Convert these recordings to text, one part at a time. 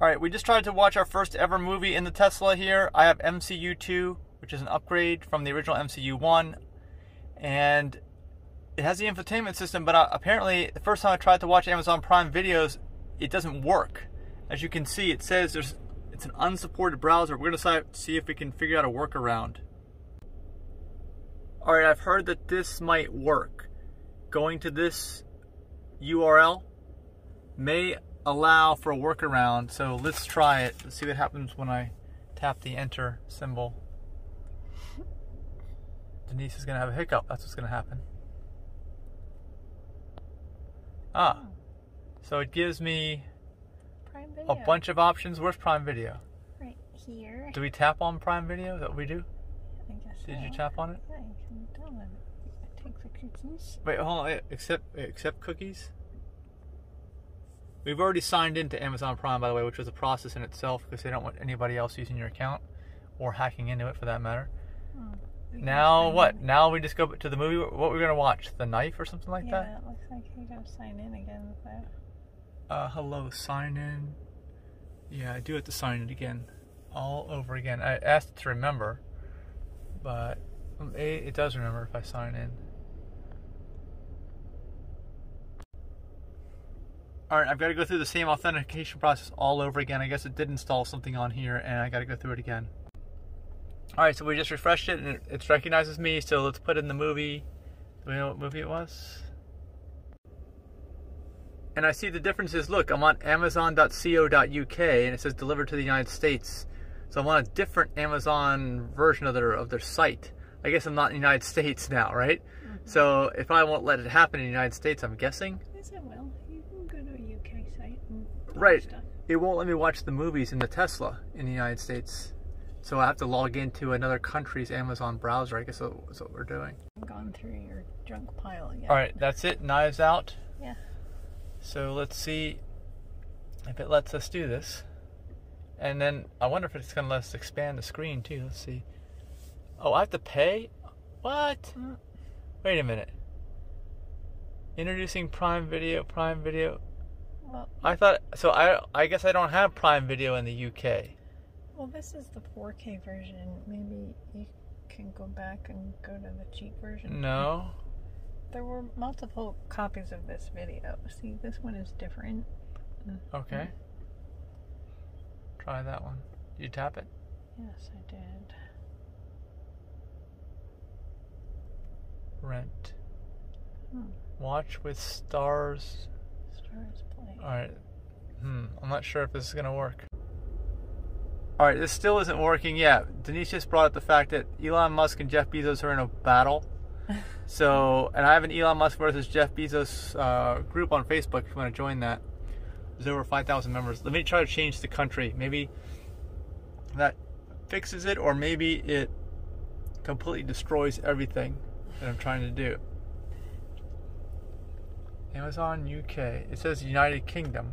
All right, we just tried to watch our first ever movie in the Tesla here. I have MCU 2, which is an upgrade from the original MCU 1. And it has the infotainment system, but uh, apparently the first time I tried to watch Amazon Prime videos, it doesn't work. As you can see, it says there's it's an unsupported browser. We're going to see if we can figure out a workaround. All right, I've heard that this might work. Going to this URL may allow for a workaround. So let's try it. Let's see what happens when I tap the enter symbol. Denise is going to have a hiccup. That's what's going to happen. Ah. So it gives me Prime Video. a bunch of options. Where's Prime Video? Right here. Do we tap on Prime Video? Is that what we do? I guess Did you tap on it? Yeah, you can download it. Take the cookies. Wait, hold on. Accept accept cookies. We've already signed into Amazon Prime, by the way, which was a process in itself because they don't want anybody else using your account or hacking into it for that matter. Oh, Now what? in. Now we just go to the movie. What we're gonna watch? The Knife or something like yeah, that? it looks like you gotta sign in again with that. Uh, hello, sign in. Yeah, I do have to sign in again, all over again. I asked it to remember, but um, it, it does remember if I sign in. All right, I've got to go through the same authentication process all over again. I guess it did install something on here, and I got to go through it again. All right, so we just refreshed it, and it, recognizes me. So let's put in the movie. Do we know what movie it was? and I see the differences. Look, I'm on Amazon.co.uk, and it says delivered to the United States. So I'm on a different Amazon version of their of their site. I guess I'm not in the United States now, right? Mm-hmm. So if I won't let it happen in the United States, I'm guessing, Yes, it will. You can go to a UK site and do Right. it won't let me watch the movies in the Tesla in the United States. So I have to log into another country's Amazon browser. I guess that's what we're doing. I've gone through your junk pile again. All right, that's it. Knives out. Yeah. So let's see if it lets us do this. And then I wonder if it's going to let us expand the screen too. Let's see. Oh, I have to pay? What? Mm. Wait a minute. Introducing Prime Video, Prime Video. Well, I thought so I I guess I don't have Prime Video in the UK. well, this is the 4K version. Maybe you can go back and go to the cheap version. No. There were multiple copies of this video. See, this one is different. Okay. Try that one. Did you tap it? Yes, I did. Rent. Hmm. Watch with stars. Alright. Hmm. I'm not sure if this is going to work. Alright, this still isn't working yet. Denise just brought up the fact that Elon Musk and Jeff Bezos are in a battle. So, and I have an Elon Musk versus Jeff Bezos uh, group on Facebook if you want to join that. There's over 5,000 members. Let me try to change the country. Maybe that fixes it, or maybe it completely destroys everything that I'm trying to do. Amazon UK. It says United Kingdom.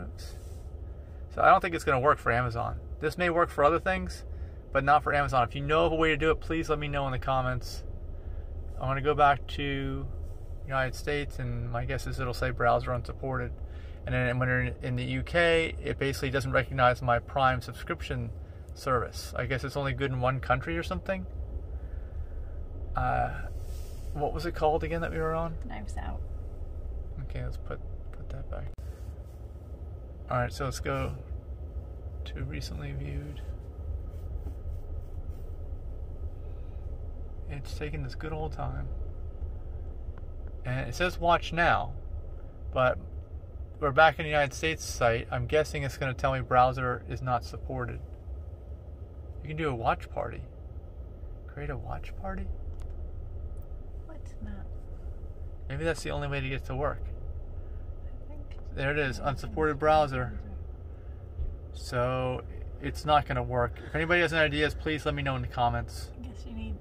Oops. So I don't think it's going to work for Amazon. This may work for other things, but not for Amazon. If you know of a way to do it, please let me know in the comments. I want to go back to United States, and my guess is it'll say browser unsupported. And then when you're in the UK, it basically doesn't recognize my Prime subscription service. I guess it's only good in one country or something. Uh, what was it called again that we were on? Knives Out. Okay, let's put put that back. All right, so let's go to recently viewed. It's taking this good old time. And it says watch now, but we're back in the United States site. I'm guessing it's going to tell me browser is not supported. You can do a watch party. Create a watch party? Not? Maybe that's the only way to get it to work. I think. There it is, unsupported browser. So it's not going to work. If anybody has any ideas, please let me know in the comments. I guess you need